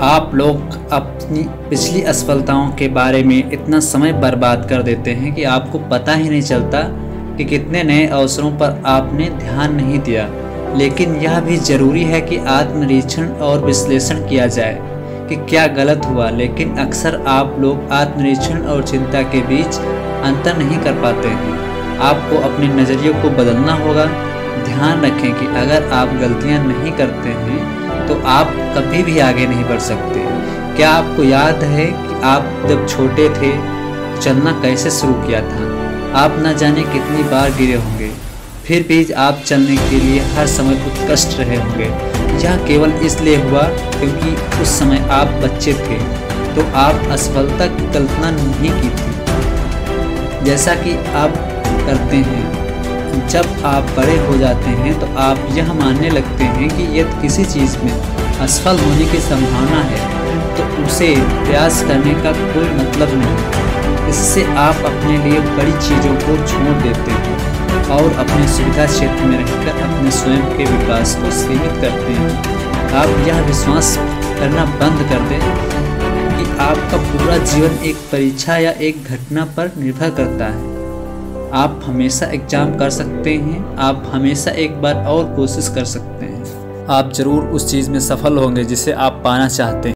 आप लोग अपनी पिछली असफलताओं के बारे में इतना समय बर्बाद कर देते हैं कि आपको पता ही नहीं चलता कि कितने नए अवसरों पर आपने ध्यान नहीं दिया। लेकिन यह भी ज़रूरी है कि आत्मनिरीक्षण और विश्लेषण किया जाए कि क्या गलत हुआ। लेकिन अक्सर आप लोग आत्मनिरीक्षण और चिंता के बीच अंतर नहीं कर पाते हैं। आपको अपने नज़रिए को बदलना होगा। ध्यान रखें कि अगर आप गलतियाँ नहीं करते हैं तो आप कभी भी आगे नहीं बढ़ सकते। क्या आपको याद है कि आप जब छोटे थे, चलना कैसे शुरू किया था? आप न जाने कितनी बार गिरे होंगे। फिर भी आप चलने के लिए हर समय उत्कृष्ट रहे होंगे। यह केवल इसलिए हुआ क्योंकि उस समय आप बच्चे थे तो आप असफलता की कल्पना नहीं की थी। जैसा कि आप करते हैं। जब आप बड़े हो जाते हैं तो आप यह मानने लगते हैं कि यदि किसी चीज़ में असफल होने की संभावना है तो उसे प्रयास करने का कोई मतलब नहीं। इससे आप अपने लिए बड़ी चीज़ों को छोड़ देते हैं और अपने सुविधा क्षेत्र में रहकर अपने स्वयं के विकास को सीमित करते हैं। आप यह विश्वास करना बंद कर दें कि आपका पूरा जीवन एक परीक्षा या एक घटना पर निर्भर करता है। आप हमेशा एग्ज़ाम कर सकते हैं, आप हमेशा एक बार और कोशिश कर सकते हैं। आप ज़रूर उस चीज़ में सफल होंगे जिसे आप पाना चाहते हैं।